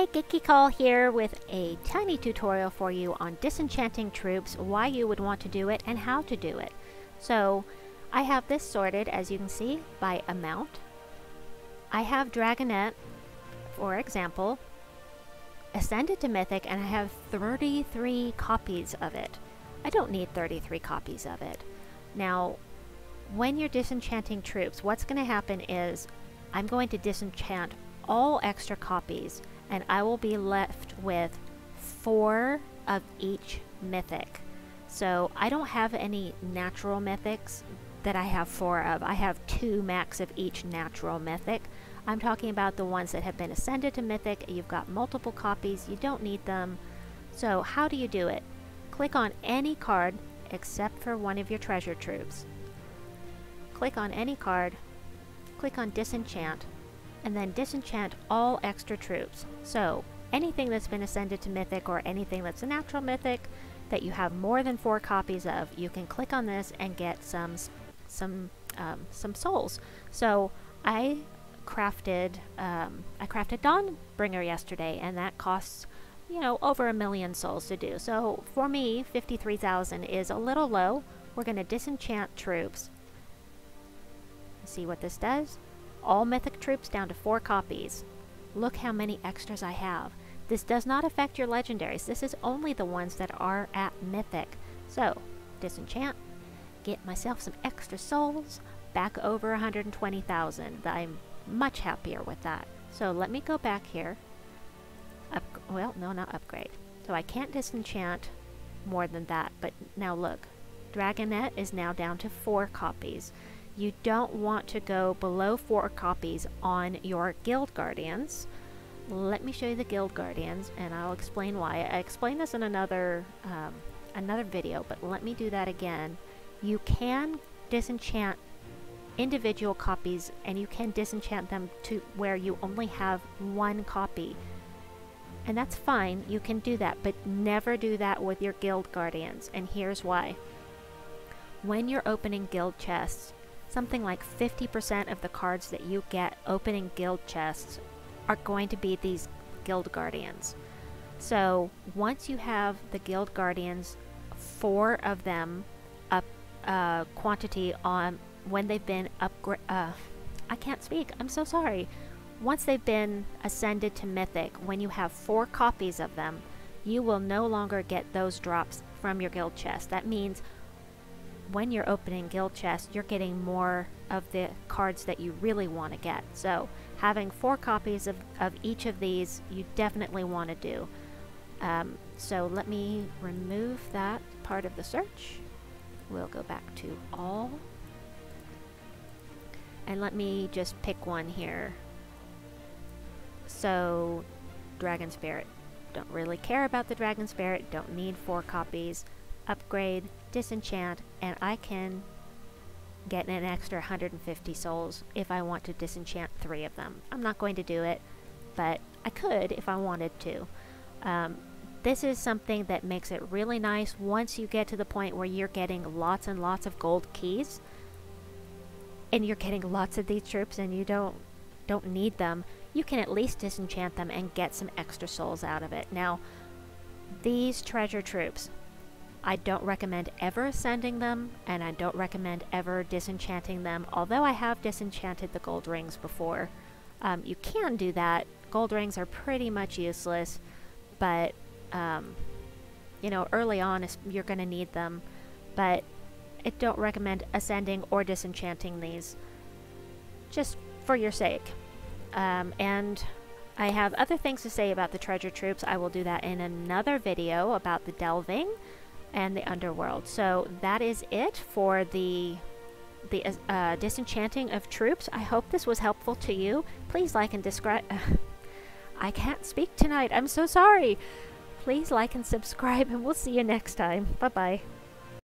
Hi, Genki Colleen here with a tiny tutorial for you on disenchanting troops, why you would want to do it, and how to do it. So, I have this sorted, as you can see, by amount. I have Dragonet, for example, ascended to Mythic, and I have 33 copies of it. I don't need 33 copies of it. Now, when you're disenchanting troops, what's going to happen is I'm going to disenchant all extra copies and I will be left with four of each mythic. So I don't have any natural mythics that I have four of. I have two max of each natural mythic. I'm talking about the ones that have been ascended to mythic. You've got multiple copies. You don't need them. So how do you do it? Click on any card except for one of your treasure troops. Click on any card. Click on disenchant and then disenchant all extra troops. So anything that's been ascended to mythic or anything that's a natural mythic that you have more than four copies of, you can click on this and get some some um, some souls. So I crafted um, I crafted Dawnbringer yesterday, and that costs you know over a million souls to do. So for me, fifty three thousand is a little low. We're going to disenchant troops. See what this does? All mythic troops down to four copies. Look how many extras I have. This does not affect your legendaries. This is only the ones that are at mythic. So, disenchant, get myself some extra souls, back over 120,000. I'm much happier with that. So let me go back here. Up, well, no, not upgrade. So I can't disenchant more than that. But now look, Dragonette is now down to four copies you don't want to go below four copies on your Guild Guardians. Let me show you the Guild Guardians, and I'll explain why. I explained this in another um, another video, but let me do that again. You can disenchant individual copies, and you can disenchant them to where you only have one copy. And that's fine, you can do that, but never do that with your Guild Guardians, and here's why. When you're opening guild chests, something like 50% of the cards that you get opening guild chests are going to be these guild guardians. So once you have the guild guardians, four of them up uh, quantity on when they've been upgrade. Uh, I can't speak. I'm so sorry. Once they've been ascended to mythic, when you have four copies of them, you will no longer get those drops from your guild chest. That means when you're opening guild chests, you're getting more of the cards that you really want to get. So having four copies of, of each of these, you definitely want to do. Um, so let me remove that part of the search. We'll go back to all. And let me just pick one here. So, Dragon Spirit. Don't really care about the Dragon Spirit, don't need four copies upgrade, disenchant, and I can get an extra 150 souls if I want to disenchant three of them. I'm not going to do it, but I could if I wanted to. Um, this is something that makes it really nice once you get to the point where you're getting lots and lots of gold keys and you're getting lots of these troops and you don't don't need them you can at least disenchant them and get some extra souls out of it now these treasure troops I don't recommend ever ascending them, and I don't recommend ever disenchanting them, although I have disenchanted the gold rings before. Um, you can do that. Gold rings are pretty much useless, but, um, you know, early on you're going to need them, but I don't recommend ascending or disenchanting these, just for your sake. Um, and I have other things to say about the treasure troops. I will do that in another video about the delving and the underworld. So that is it for the the uh, disenchanting of troops. I hope this was helpful to you. Please like and describe. I can't speak tonight. I'm so sorry. Please like and subscribe, and we'll see you next time. Bye bye.